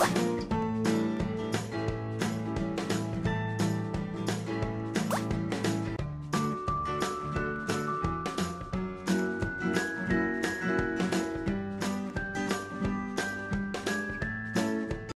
管。